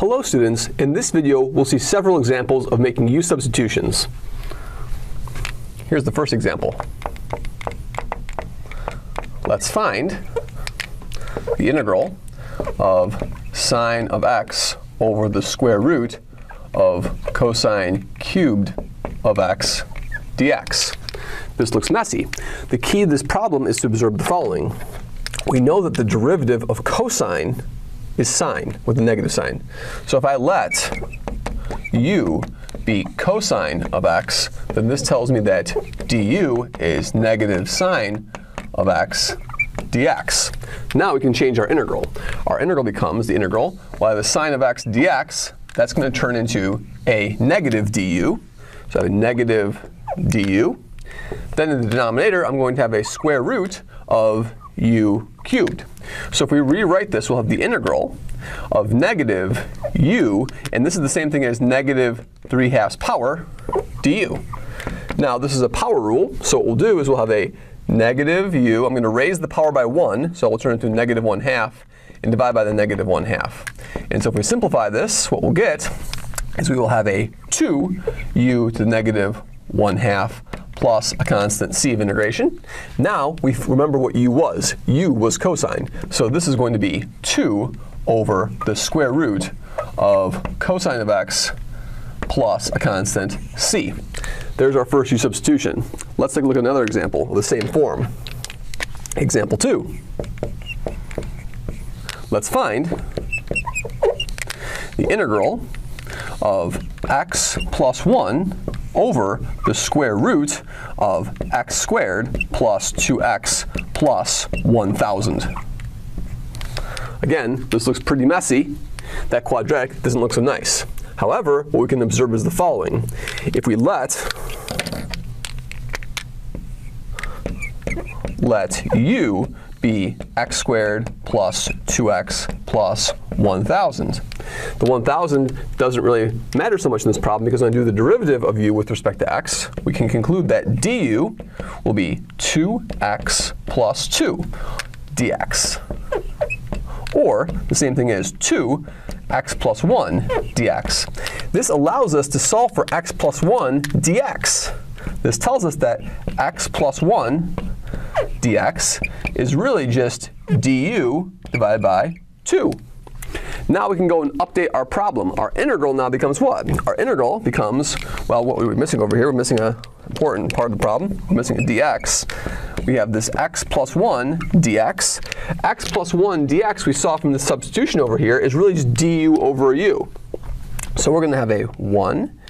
Hello students, in this video we'll see several examples of making u substitutions. Here's the first example. Let's find the integral of sine of x over the square root of cosine cubed of x dx. This looks messy. The key to this problem is to observe the following. We know that the derivative of cosine is sine with a negative sign. So if I let u be cosine of x, then this tells me that du is negative sine of x dx. Now we can change our integral. Our integral becomes the integral, well, a sine of x dx, that's going to turn into a negative du. So I have a negative du. Then in the denominator, I'm going to have a square root of u cubed. So if we rewrite this, we'll have the integral of negative u, and this is the same thing as negative 3 halves power du. Now this is a power rule, so what we'll do is we'll have a negative u. I'm going to raise the power by 1, so we'll turn it to negative 1 half, and divide by the negative 1 half. And so if we simplify this, what we'll get is we will have a 2u to the negative 1 half plus a constant c of integration. Now, we remember what u was. u was cosine. So this is going to be 2 over the square root of cosine of x plus a constant c. There's our first u substitution. Let's take a look at another example of the same form. Example 2. Let's find the integral of x plus 1 over the square root of x squared plus 2x plus 1,000. Again, this looks pretty messy. That quadratic doesn't look so nice. However, what we can observe is the following. If we let let u be x squared plus 2x plus 1,000. The 1,000 doesn't really matter so much in this problem because when I do the derivative of u with respect to x, we can conclude that du will be 2x plus 2 dx. Or the same thing as 2x plus 1 dx. This allows us to solve for x plus 1 dx. This tells us that x plus 1 dx is really just du divided by 2. Now we can go and update our problem. Our integral now becomes what? Our integral becomes, well, what we were missing over here, we're missing an important part of the problem. We're missing a dx. We have this x plus 1 dx. x plus 1 dx we saw from the substitution over here is really just du over u. So we're going to have a 1.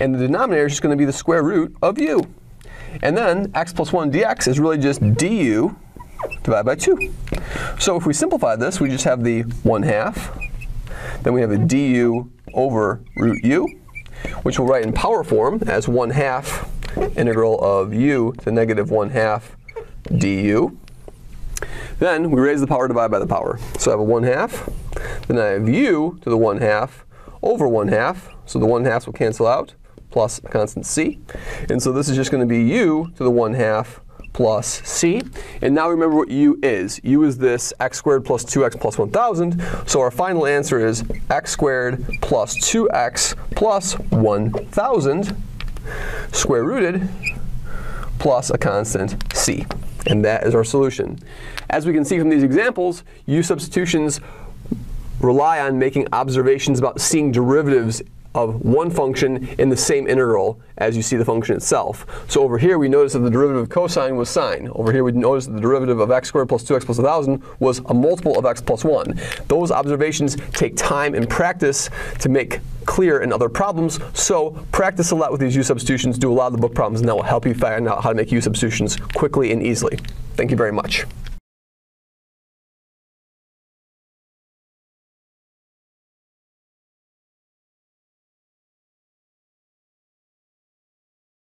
And the denominator is just going to be the square root of u. And then x plus 1 dx is really just du divided by 2. So if we simplify this, we just have the 1 half. Then we have a du over root u, which we'll write in power form as 1 half integral of u to negative 1 half du. Then we raise the power divided by the power. So I have a 1 half. Then I have u to the 1 half over 1 half. So the 1 halves will cancel out plus a constant c. And so this is just going to be u to the 1 half plus c. And now remember what u is. u is this x squared plus 2x plus 1,000. So our final answer is x squared plus 2x plus 1,000 square rooted plus a constant c. And that is our solution. As we can see from these examples, u substitutions rely on making observations about seeing derivatives of one function in the same integral as you see the function itself. So over here we notice that the derivative of cosine was sine. Over here we notice that the derivative of x squared plus 2x plus 1,000 was a multiple of x plus 1. Those observations take time and practice to make clear in other problems, so practice a lot with these u substitutions, do a lot of the book problems, and that will help you find out how to make u substitutions quickly and easily. Thank you very much.